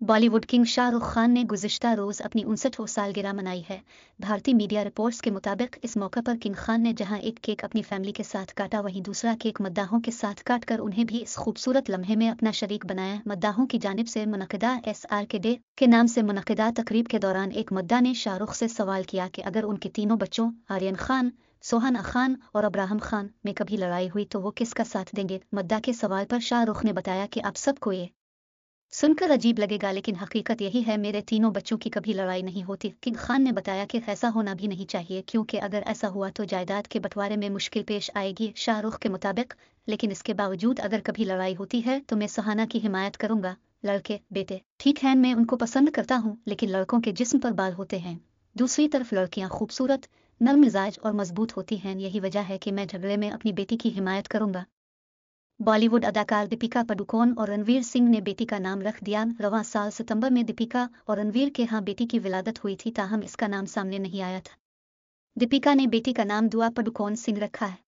Bollywood king Shahrukh Khan ने गुजश्ता रोज अपनी उनसठ सालगिरह मनाई है। भारतीय मीडिया रिपोर्ट्स के मुताबिक, इस मौके पर किंग खान ने जहाँ एक केक अपनी फैमिली के साथ काटा, वहीं दूसरा केक मद्दाहों के साथ काटकर उन्हें भी इस खूबसूरत लम्हे में अपना शरीक बनाया। मद्दाहों की जानब से मुनदा एस आर के डे के नाम से मुनदा तकरीब के दौरान एक मद्दा ने शाहरुख से सवाल किया कि अगर उनके तीनों बच्चों, आर्यन खान, सोहन खान और अब्राहम खान, में कभी लड़ाई हुई तो वो किसका साथ देंगे? मद्दा के सवाल पर शाहरुख ने बताया कि आप सबको ये सुनकर अजीब लगेगा, लेकिन हकीकत यही है, मेरे तीनों बच्चों की कभी लड़ाई नहीं होती। किंग खान ने बताया कि ऐसा होना भी नहीं चाहिए, क्योंकि अगर ऐसा हुआ तो जायदाद के बंटवारे में मुश्किल पेश आएगी शाहरुख के मुताबिक। लेकिन इसके बावजूद अगर कभी लड़ाई होती है तो मैं सुहाना की हिमायत करूँगा। लड़के, बेटे, ठीक है, मैं उनको पसंद करता हूँ, लेकिन लड़कों के जिस्म पर बाल होते हैं। दूसरी तरफ़ लड़कियाँ खूबसूरत, नरम मिजाज और मज़बूत होती हैं, यही वजह है कि मैं झगड़े में अपनी बेटी की हिमायत करूँगा। बॉलीवुड अदाकार दीपिका पडुकोन और रणवीर सिंह ने बेटी का नाम रख दिया रवा साल सितंबर में दीपिका और रणवीर के यहाँ बेटी की विलादत हुई थी ताहम इसका नाम सामने नहीं आया था दीपिका ने बेटी का नाम दुआ पडुकोन सिंह रखा है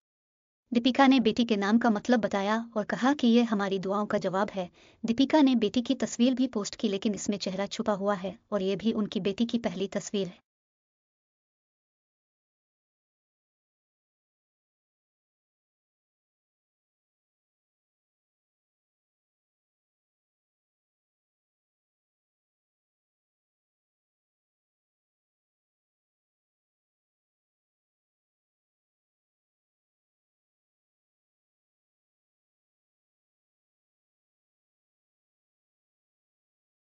दीपिका ने बेटी के नाम का मतलब बताया और कहा कि ये हमारी दुआओं का जवाब है दीपिका ने बेटी की तस्वीर भी पोस्ट की लेकिन इसमें चेहरा छुपा हुआ है और ये भी उनकी बेटी की पहली तस्वीर है